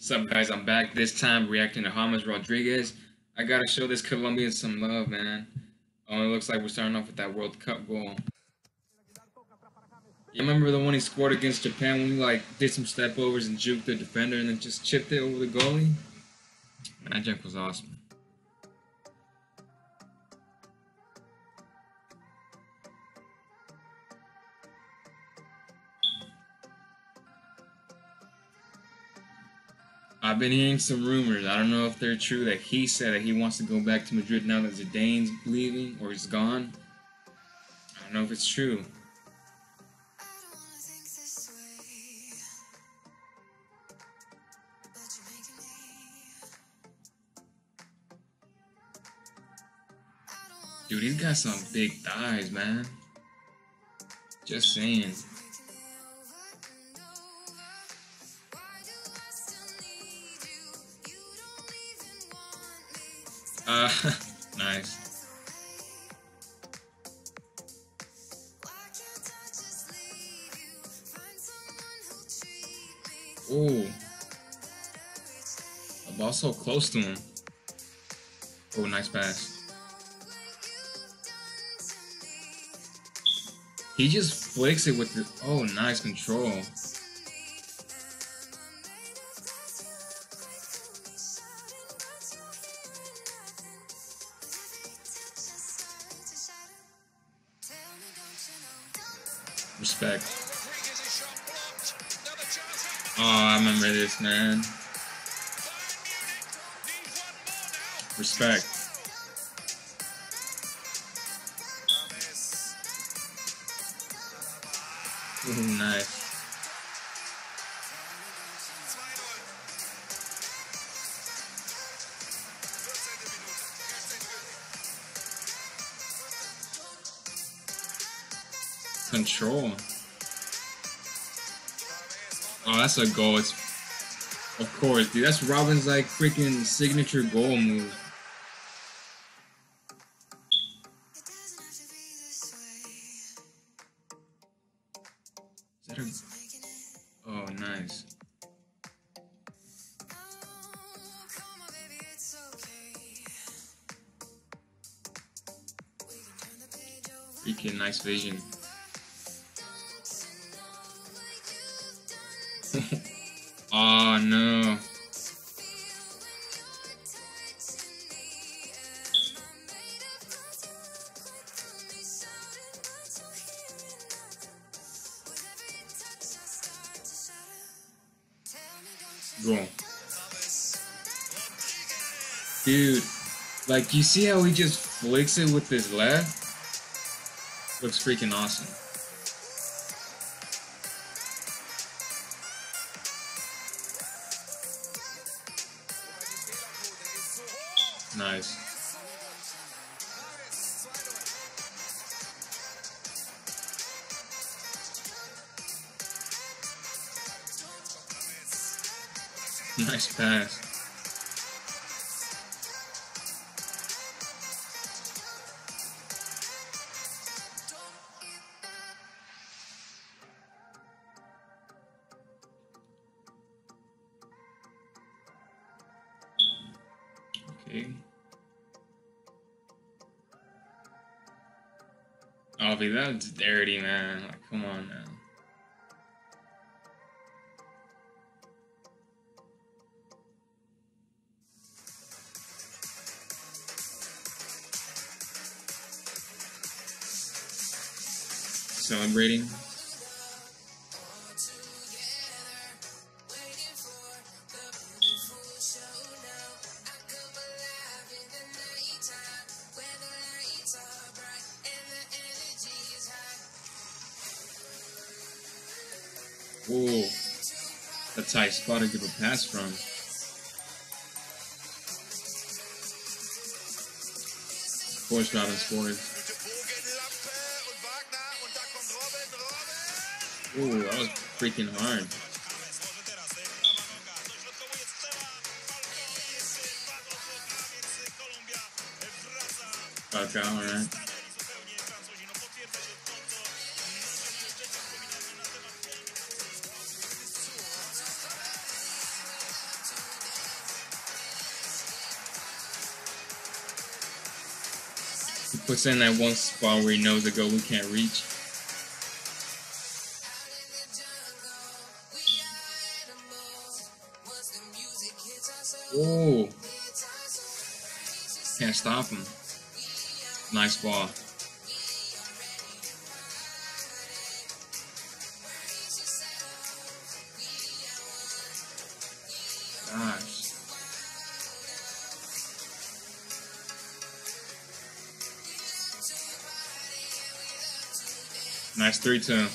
What's up, guys? I'm back this time reacting to James Rodriguez. I gotta show this Colombian some love, man. Oh, it looks like we're starting off with that World Cup goal. You remember the one he scored against Japan when he like did some step overs and juked the defender and then just chipped it over the goalie? That jump was awesome. I've been hearing some rumors. I don't know if they're true that he said that he wants to go back to Madrid now that Zidane's leaving or he's gone. I don't know if it's true. Dude, he's got some big thighs, man. Just saying. Uh, nice. Ooh. The ball so close to him. Oh, nice pass. He just flicks it with the... Oh, nice control. Respect. Oh, I remember this, man. Respect. Ooh, nice. Control. Oh, that's a goal. It's of course, dude. That's Robben's like freaking signature goal move. Oh, nice. Freaking nice vision. oh no. Go. Dude, like you see how he just flicks it with his left? Looks freaking awesome. Nice. Nice pass. Oh, but that's dirty, man. Like, come on now. Celebrating. Ooh, that's how spot to give a pass from. Course, Robben scored. Ooh, that was freaking hard. Okay, alright. Puts in that one spot where he knows the goalie can't reach. Oh, can't stop him. Nice ball. Nice 3 2.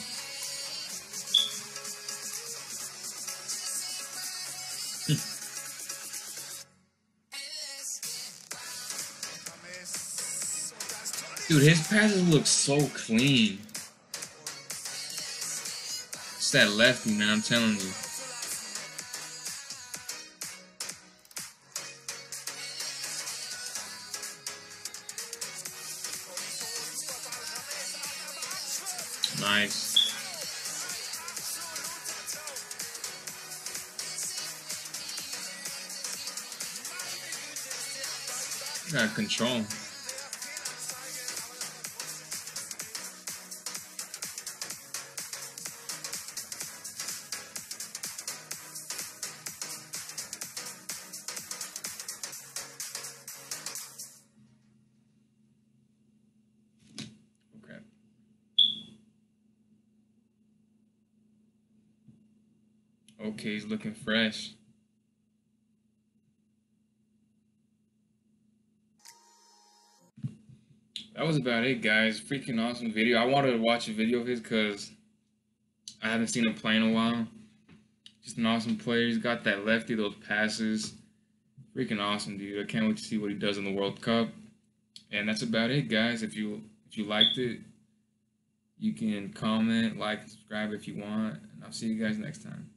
Dude, his passes look so clean. It's that lefty, man, I'm telling you. Nice. Got control. Okay, he's looking fresh. That was about it, guys. Freaking awesome video. I wanted to watch a video of his because I haven't seen him play in a while. Just an awesome player. He's got that lefty, those passes. Freaking awesome, dude. I can't wait to see what he does in the World Cup. And that's about it, guys. If you if you liked it, you can comment, like, subscribe if you want. And I'll see you guys next time.